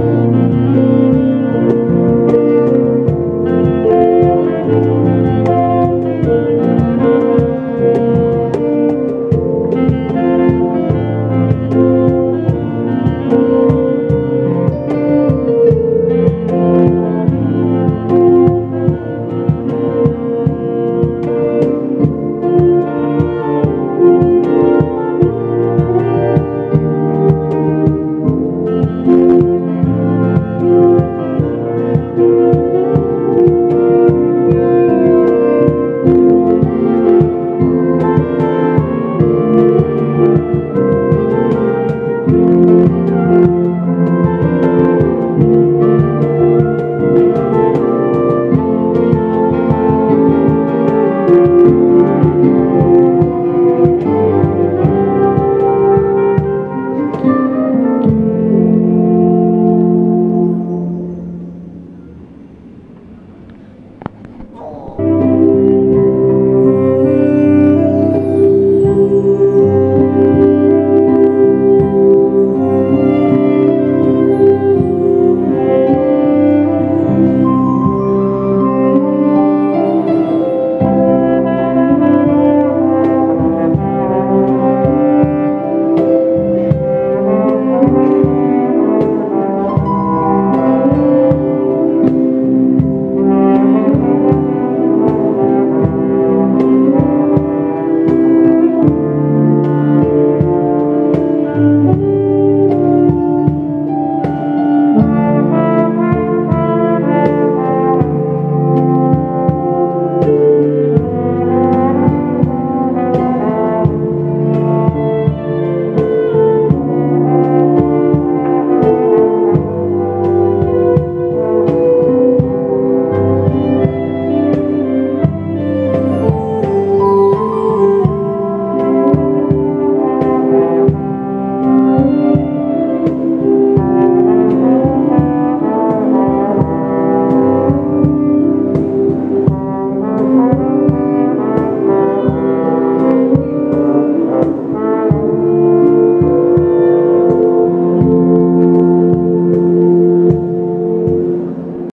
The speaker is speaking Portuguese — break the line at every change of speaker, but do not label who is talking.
Música